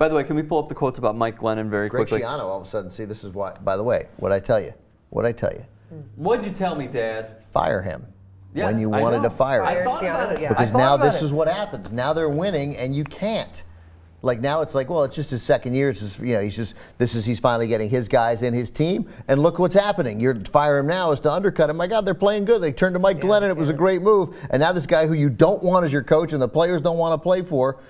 By the way, can we pull up the quotes about Mike Glennon very Greg quickly? Schiano all of a sudden, see, this is why, by the way, what I tell you, what I tell you, hmm. What'd you tell me, Dad? fire him Yes, when you I wanted know. to fire I him. thought about it. yeah. Because now this it. is what happens. Now they're winning and you can't. Like now it's like, well, it's just his second year. It's just, you know, he's just this is he's finally getting his guys in his team. And look what's happening. You're fire him now is to undercut him. My God, they're playing good. They turned to Mike Glennon. It was a great move. And now this guy who you don't want as your coach and the players don't want to play for,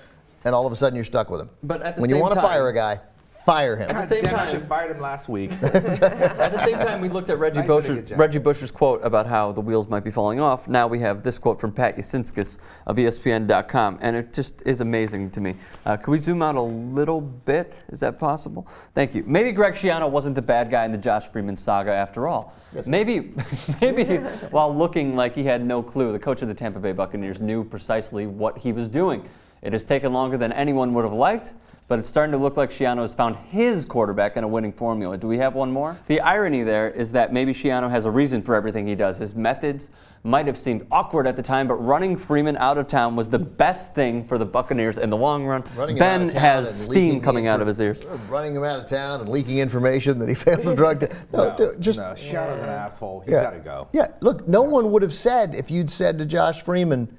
and all of a sudden you're stuck with him. But at the when you want to fire a guy, fire him. At the same damn, I time- should have fired him last week. At the same time, we looked at Reggie, Nice Bush's. Reggie Bush's quote about how the wheels might be falling off. Now we have this quote from Pat Yasinskas of ESPN.com, and it just is amazing to me. Uh, could we zoom out a little bit? Is that possible? Thank you. Maybe Greg Schiano wasn't the bad guy in the Josh Freeman saga after all. Maybe, maybe while looking like he had no clue, the coach of the Tampa Bay Buccaneers knew precisely what he was doing. It has taken longer than anyone would have liked, but it's starting to look like Schiano has found his quarterback in a winning formula. Do we have one more? The irony there is that maybe Schiano has a reason for everything he does. His methods might have seemed awkward at the time, but running Freeman out of town was the best thing for the Buccaneers in the long run. Running ben has steam coming out of his ears. Running him out of town and leaking information that he failed the drug test. No, dude, just no, Shadow's an asshole. He's yeah. got to go. Yeah, look, no one would have said if you'd said to Josh Freeman,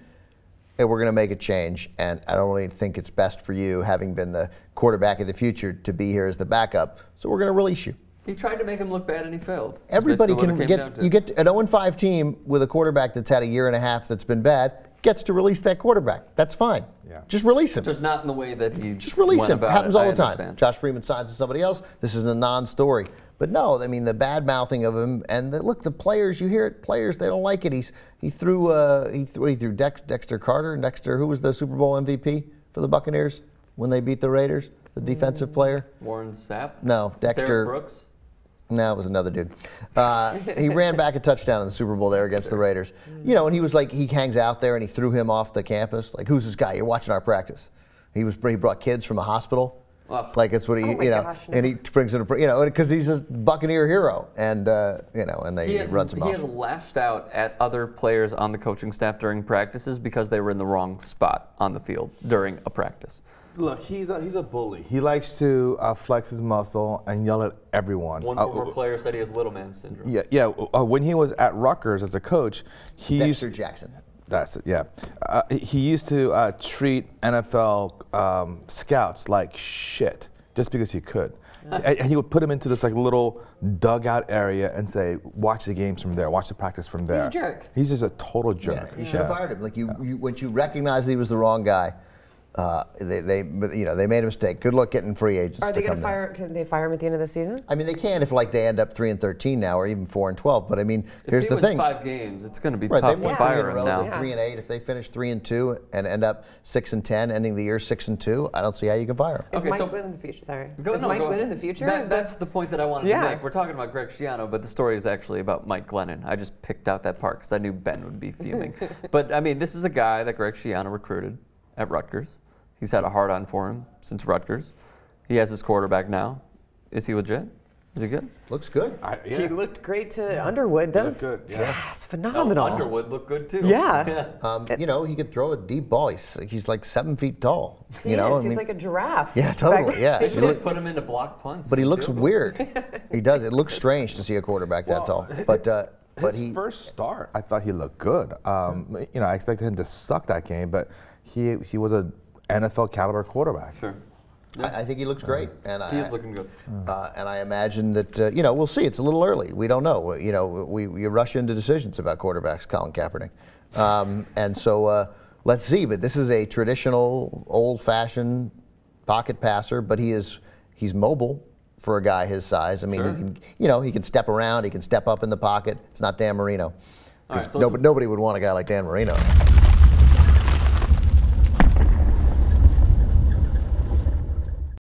hey, we're going to make a change, and I don't really think it's best for you, having been the quarterback of the future, to be here as the backup. So we're going to release you. He tried to make him look bad and he failed. That's Everybody can it came down get you get an 0 5 team with a quarterback that's had a year and a half that's been bad gets to release that quarterback. That's fine. Yeah. Just release him. just not in the way that he Just release went him. about Happens it. all I the time. Josh Freeman signs with somebody else. This is a non-story. But no, I mean the bad mouthing of him, and the, look, the players. You hear it. Players, they don't like it. He's he threw uh, he threw he threw Dex, Dexter Carter. Dexter, who was the Super Bowl MVP for the Buccaneers when they beat the Raiders, the defensive player. Warren Sapp. No, Dexter. Derrick Brooks. No, it was another dude. Uh, he ran back a touchdown in the Super Bowl there against the Raiders. You know, and he was like, he hangs out there and he threw him off the campus. Like, who's this guy? You're watching our practice. He was he brought kids from a hospital. Ugh. Like it's what he, Oh you know, gosh, and he brings in a, you know, because he's a Buccaneer hero, and uh, you know, and they He has, runs him he off. has lashed out at other players on the coaching staff during practices because they were in the wrong spot on the field during a practice. Look, he's a he's a bully. He likes to uh, flex his muscle and yell at everyone. One Uh, former player said he has little man syndrome. Yeah, yeah. Uh, when he was at Rutgers as a coach, he Dexter used Jackson. That's it. Yeah, uh, he used to uh, treat NFL um, scouts like shit just because he could. and, and he would put them into this like little dugout area and say, "Watch the games from there. Watch the practice from there." He's a jerk. He's just a total Yeah, jerk. you should have fired him. Like you, you, once you recognized he was the wrong guy, uh, they, they, you know, they made a mistake. Good luck getting free agents Are to they come going to down. fire? Can they fire him at the end of the season? I mean, they can if like they end up three and thirteen now, or even four and twelve. But I mean, If here's he the wins thing. five games, it's going to be Right, tough they to won three in fire a him row. now. They're three and eight. If they finish three and two and end up six and ten, ending the year six and two, I don't see how you can fire him. Is Okay, Mike so- Glennon the future? Sorry. Go- Is no, Mike go- Glennon the future? That, that's the point that I wanted Yeah. to make. We're talking about Greg Schiano, but the story is actually about Mike Glennon. I just picked out that part because I knew Ben would be fuming. but I mean, this is a guy that Greg Schiano recruited at Rutgers. He's had a hard on for him since Rutgers. He has his quarterback now. Is he legit? Is he good? Looks good. I, He looked great to Underwood. Those, good, yeah. yes, phenomenal. Oh, Underwood looked good too. Yeah. Um, you know, he could throw a deep ball. He's, he's like seven feet tall. You He know, is. I He's mean- like a giraffe. yeah, totally. Yeah, They He should look- have put him into block punts. but he looks field goals. weird. he does. It looks strange to see a quarterback that tall. But uh, but His he first start, I thought he looked good. Um, you know, I expected him to suck that game, but he he was a NFL caliber quarterback. Sure. I, I think he looks great, and He I, is looking good. Uh, and I imagine that uh, you know we'll see. It's a little early. We don't know. You know, we, we rush into decisions about quarterbacks. Colin Kaepernick, um, and so uh, let's see. But this is a traditional, old-fashioned pocket passer. But he is he's mobile for a guy his size. I mean, Sure. he can you know he can step around. He can step up in the pocket. It's not Dan Marino. All right, 'Cause so no- let's- nobody would want a guy like Dan Marino.